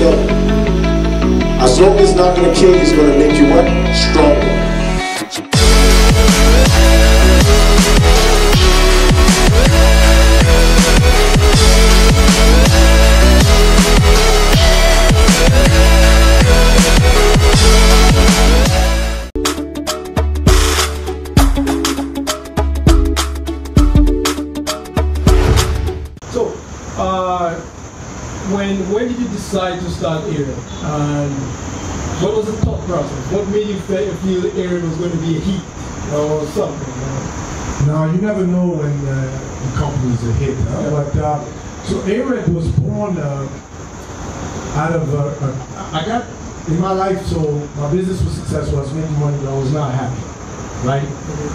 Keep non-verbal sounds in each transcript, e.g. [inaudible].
go. As long as it's not gonna kill you, it's gonna make you what? Stronger. Decide to start ARED? And what was the thought process? What made you fe- feel ARED was going to be a hit or something? you know? No, you never know when uh, the company's a hit. huh? Yeah. But uh, so Ared was born uh, out of a, a, I got in my life. So my business was successful. I was making money, but I was not happy. Right?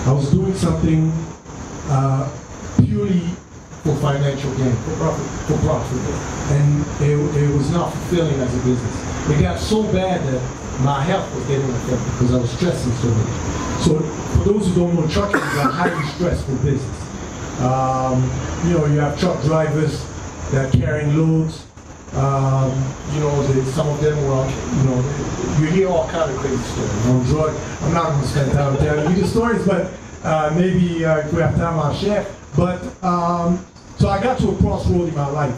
I was doing something uh, purely for financial gain, for profit, for profit, and it, it was not fulfilling as a business. It got so bad that my health was getting affected because I was stressing so much. So for those who don't know, trucking is a highly stressful business. Um, you know, you have truck drivers that are carrying loads. Um, you know, some of them were, you know, you hear all kind of crazy stories on drug. I'm not going to spend time telling you the stories, but uh, maybe uh, if we have time, I'll share. But um, so I got to a crossroad in my life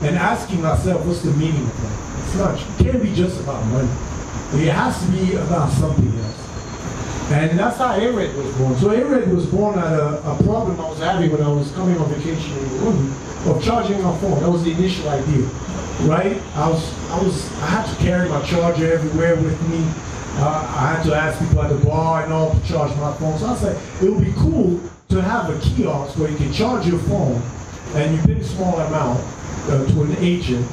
and asking myself, what's the meaning of life? It's not. It can't be just about money. It has to be about something else. And that's how Ared was born. So Ared was born out of a problem I was having when I was coming on vacation in Burundi of charging my phone. That was the initial idea, right? I was, I was, I had to carry my charger everywhere with me. Uh, I had to ask people at the bar and all to charge my phone. So I said it would be cool to have a kiosk where you can charge your phone and you pay a small amount uh, to an agent.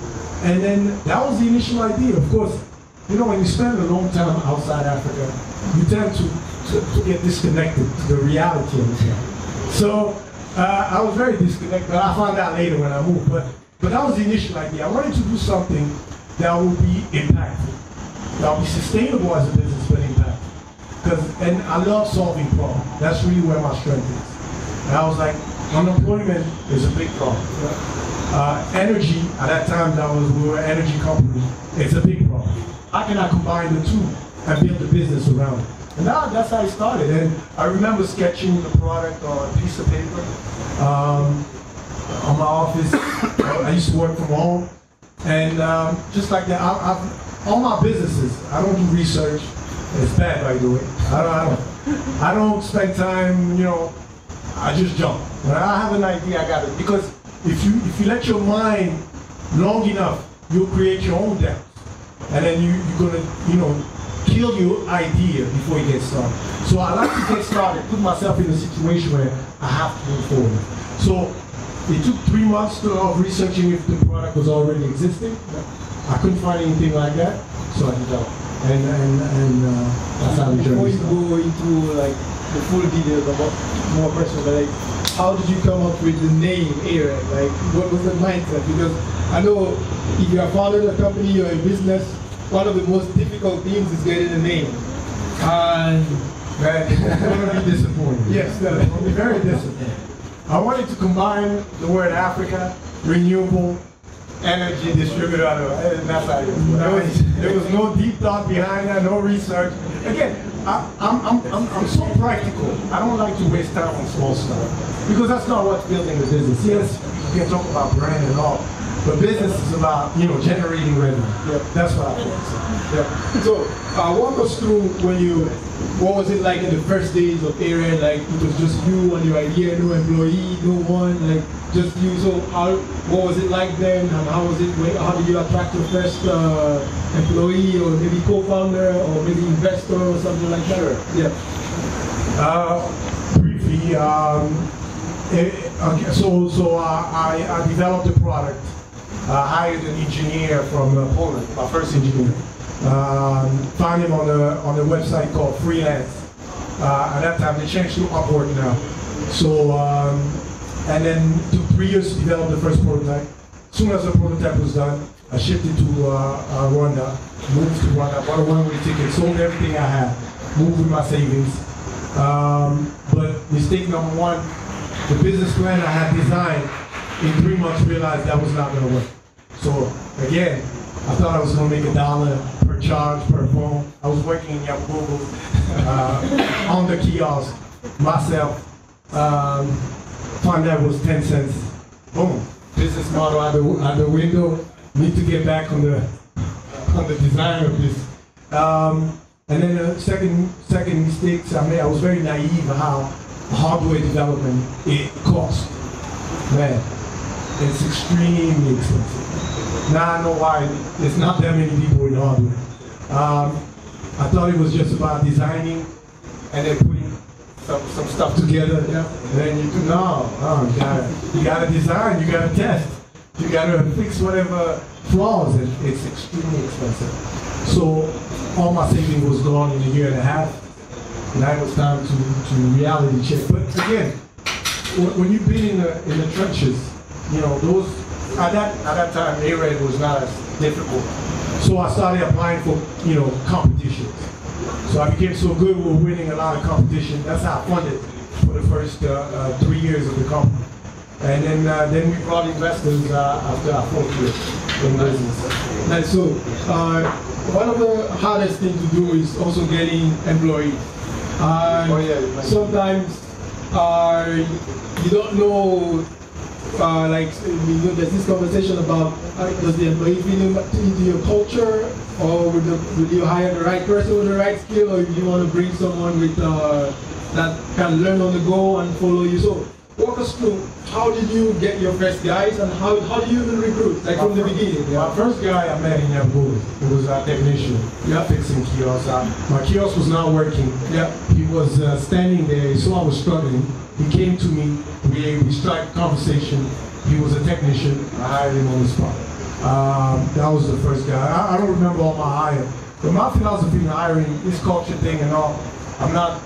And then that was the initial idea. Of course, you know, when you spend a long time outside Africa, you tend to, to, to get disconnected to the reality of town. So uh, I was very disconnected. But I found out later when I moved, but but that was the initial idea. I wanted to do something that would be impactful, that would be sustainable as a business, but impactful. Because and I love solving problems. That's really where my strength is. And I was like, unemployment is a big problem. Uh, energy at that time that was we were an energy company. It's a big problem. How can I combine the two and build a business around it? And that, that's how it started. And I remember sketching the product on a piece of paper um, on my office. [coughs] I used to work from home. And um, just like that, I, I, all my businesses, I don't do research. It's bad, by the way. I don't, I don't, I don't spend time, you know, I just jump. When I have an idea, I got it. Because if you if you let your mind long enough, you'll create your own doubts. And then you, you're gonna, you know, kill your idea before you get started. So I like to get started, put myself in a situation where I have to move forward. So it took three months to, of researching if the product was already existing. I couldn't find anything like that, so I developed. And and and uh, that's how the Before journey you started. go into like the full details about more personal, but like how did you come up with the name ARED? Like what was the mindset? Because I know if you are founding a company or a business, one of the most difficult things is getting a name. And Right, [laughs] it's gonna be disappointing. Yes, it's [laughs] gonna be very disappointed. I wanted to combine the word Africa, renewable, energy distributor, and that's how it is. There was, there was no deep thought behind that, no research. Again, I, I'm, I'm, I'm, I'm so practical. I don't like to waste time on small stuff because that's not what's building the business. Yes, you can talk about brand and all, but business is about you know generating revenue. Yep. That's what I on. Yeah. So, uh, walk us through when you, what was it like in the first days of ARED? Like, it was just you and your idea, no employee, no one, like, just you. So, how, what was it like then? And how was it, how did you attract your first uh, employee or maybe co-founder or maybe investor or something like that? Sure. Yeah. Uh, briefly, um, eh, okay, so so uh, I, I developed a product. I hired an engineer from uh, Poland, my first engineer. Um, found him on a on a website called Elance. Uh, at that time, they changed to Upwork now. So um, and then took three years to develop the first prototype. Soon as the prototype was done, I shipped it to uh, uh, Rwanda, moved to Rwanda, bought a one-way ticket, sold everything I had, moved with my savings. Um, but mistake number one, the business plan I had designed in three months realized that was not going to work. So again, I thought I was gonna make a dollar charge per phone. I was working in Yabubu uh, on the kiosk myself. Um, found that was 10 cents. Boom. Business model out the, out the window. Need to get back on the on the design of this. Um, and then the second second mistakes I made, I was very naive how hardware development it cost. Man, it's extremely expensive. Now I know why there's not that many people in hardware. Um, I thought it was just about designing and then putting some, some stuff together. Yeah. And then you do no, no, you gotta you gotta design, you gotta test, you gotta fix whatever flaws, and it's extremely expensive. So all my saving was gone in a year and a half. Now it was time to, to reality check. But again, when, when you've been in the in the trenches, you know those at that at that time A-Red was not as difficult. So I started applying for you know competitions. So I became so good with winning a lot of competitions. That's how I funded for the first uh, uh, three years of the company. And then uh, then we brought investors uh, after our fourth year in business. Like so, uh, one of the hardest things to do is also getting employees. Uh, Oh, yeah, sometimes uh, you don't know, uh, like you know, there's this conversation about uh, does the employee fit into your culture, or would, the, would you hire the right person with the right skill, or do you want to bring someone with uh, that can learn on the go and follow you. So walk us through how did you get your first guys and how, how do you even recruit, like from the beginning? My first guy I met in Yabu was a technician, Yeah. fixing kiosks. Uh, my kiosk was not working. Yeah. He was uh, standing there, he saw I was struggling. He came to me, we, we started conversation. He was a technician, I hired him on the spot. Um, that was the first guy. I, I don't remember all my hire, but my philosophy in hiring, this culture thing and all, I'm not,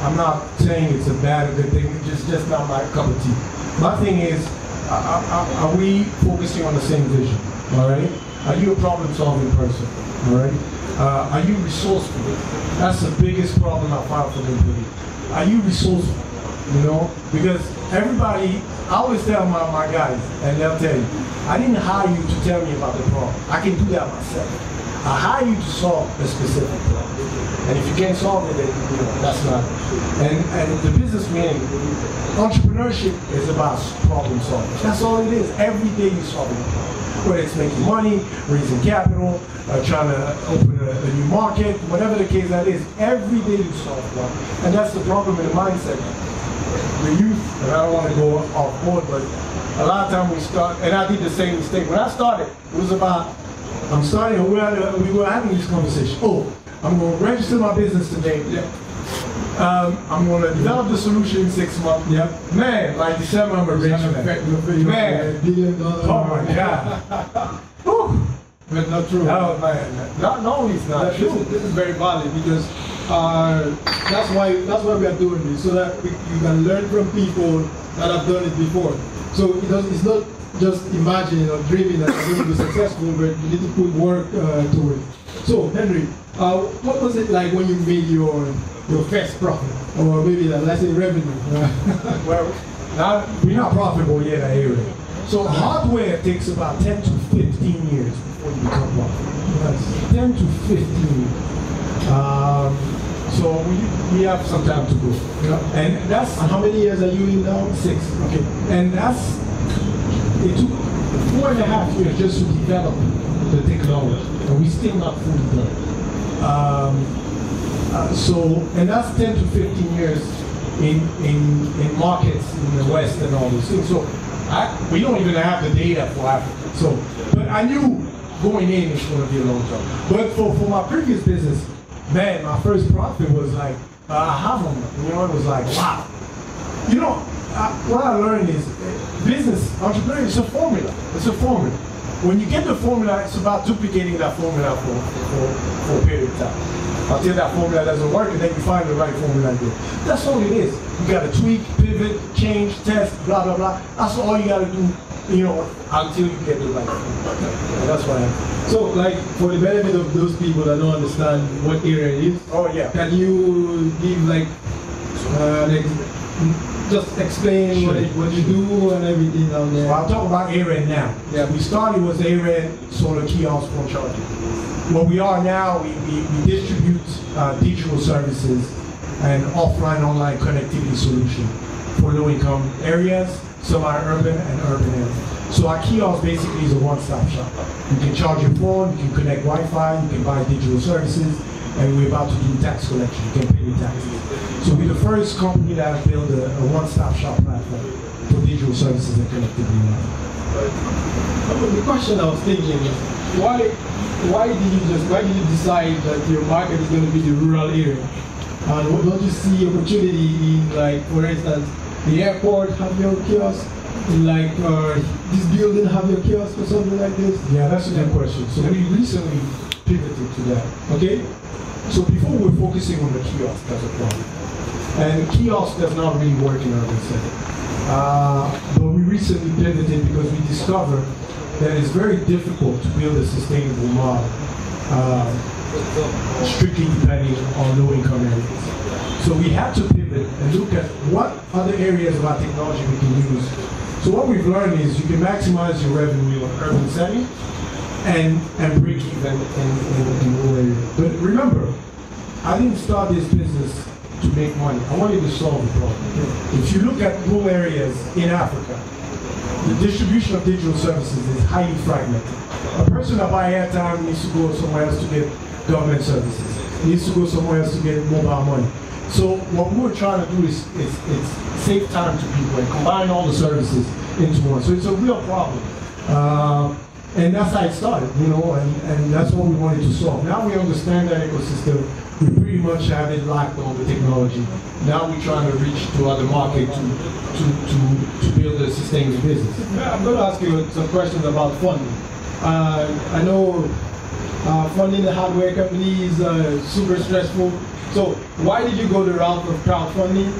I'm not saying it's a bad or good thing, it's just, just not my cup of tea. My thing is, are, are, are we focusing on the same vision, all right? Are you a problem-solving person, all right? Uh, are you resourceful? That's the biggest problem I find for the employee. Are you resourceful? You know, because everybody, I always tell my, my guys, and they'll tell you, I didn't hire you to tell me about the problem. I can do that myself. I hire you to solve a specific problem. And if you can't solve it, then you know, that's not. And and the business meaning, entrepreneurship is about problem solving. That's all it is. Every day you're solving a problem. Whether it's making money, raising capital, uh, trying to open a, a new market, whatever the case that is, every day you solve one. And that's the problem in the mindset. And I don't want to go off board, but a lot of time we start, and I did the same mistake. When I started, it was about, I'm starting, we were, we were having this conversation. Oh, I'm going to register my business today. Um, I'm going to develop the solution in six months. Yep. Man, like December, I'm a rich man. Man. Oh my God. Whew. [laughs] But not true. Oh man, not, no, it's not this, true. is, this is very valid because uh, that's why that's why we are doing this so that we, you can learn from people that have done it before. So it does, it's not just imagining or dreaming that you're going to be successful, but you need to put work uh, to it. So Henri, uh, what was it like when you made your your first profit, or maybe the let's say revenue? [laughs] Well, not, we're not profitable yet at ARED. So hardware takes about 10 to 15 years before you become profitable. That's 10 to 15. Um, so we, we have some time to go. Yeah. And that's and how many years are you in now? Six. Okay. And that's it took four and a half years just to develop the technology, and we still not fully done. Um, uh, so, and that's 10 to 15 years in in in markets in the West and all those things. So, I, we don't even have the data for Africa. So, but I knew going in it's going to be a long term. But for for my previous business, man, my first profit was like uh, half of them. You know, it was like wow. You know, I, what I learned is uh, business, entrepreneurship is a formula. It's a formula. When you get the formula, it's about duplicating that formula for, for, for a period of time. Until that formula doesn't work, and then you find the right formula again. That's all it is. You got to tweak, pivot, change, test, blah, blah, blah. That's all you got to do, you know, until you get the right formula. And that's happened. So, like, for the benefit of those people that don't understand what area it is, Oh, yeah. can you give like uh, ex- just explain Sure. what, it, what you do and everything down there. Well, I'll talk about ARED now. Yeah. We started was ARED solar kiosk for charging. What we are now, we, we, we distribute uh, digital services and offline online connectivity solution for low income areas, semi-urban and urban areas. So our kiosk basically is a one-stop shop. You can charge your phone, you can connect Wi-Fi, you can buy digital services, and we're about to do tax collection. You can pay your taxes. So we're the first company that has built a, a one-stop shop platform for digital services and connectivity. But the question I was thinking is, why, why did you just, why did you decide that your market is going to be the rural area? And don't you see opportunity in, like, for instance, the airport have your kiosk, like, uh, this building have your kiosk or something like this? Yeah, that's a good question. So we recently pivoted to that. Okay? So before we we're focusing on the kiosk as a problem. And kiosk does not really work in urban setting. Uh, but we recently pivoted because we discovered that it's very difficult to build a sustainable model, uh, strictly depending on low income areas. So we had to pivot and look at what other areas of our technology we can use. So what we've learned is you can maximize your revenue in urban setting and and break even in, rural areas. But remember, I didn't start this business to make money. I wanted to solve a problem. If you look at rural areas in Africa, the distribution of digital services is highly fragmented. A person that buy airtime needs to go somewhere else to get government services. Needs to go somewhere else to get mobile money. So what we were trying to do is, is, is save time to people and combine all the services into one. So it's a real problem. Uh, and that's how it started, you know, and, and that's what we wanted to solve. Now we understand that ecosystem. We pretty much have it locked on the technology. Now we're trying to reach to other market to, to, to, to build a sustainable business. I'm going to ask you some questions about funding. Uh, I know uh, funding the hardware company is uh, super stressful. So why did you go the route of crowdfunding?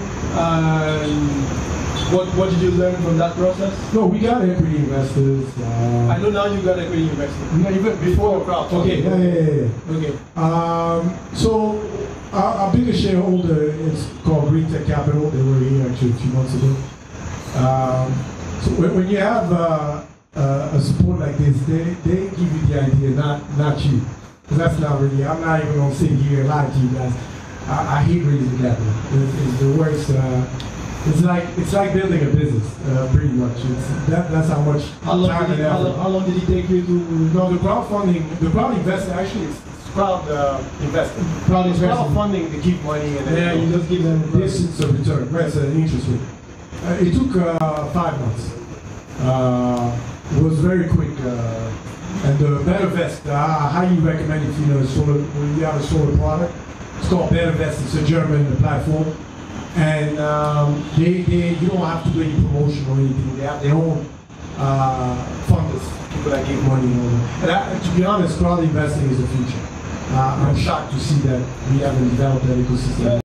What what did you learn from that process? No, we got equity investors. Uh, I know now you got equity investment. no, even before crowdfunding. Okay, yeah, yeah, yeah. Okay. Um, so our, our biggest shareholder is called GreenTec Capital. They were here actually a few months ago. Um, so when, when you have uh, uh, a support like this, they, they give you the idea, not not you. 'Cause that's not really. I'm not even gonna sit here and lie to you guys. I, I hate raising capital. It's, it's the worst. Uh, it's like it's like building a business, uh, pretty much. It's, that, that's how much How long, time did it, and how, long, how long did it take you to No, the crowdfunding, the crowd investing actually is it's crowd uh, investing. crowd It's investment? crowdfunding to keep money and then Yeah, you just give them this is a return. Right, it's an interest rate. Uh, it took uh, five months. Uh, it was very quick. Uh, and the Bettervest, uh, I highly recommend if you know solar, when you have a solar product. It's called Bettervest. It's a German platform. And um, they, they, you don't have to do any promotion or anything. They have their own uh, funders, people that give money. And, and I, to be honest, crowd investing is the future. Uh, I'm shocked to see that we haven't developed that ecosystem.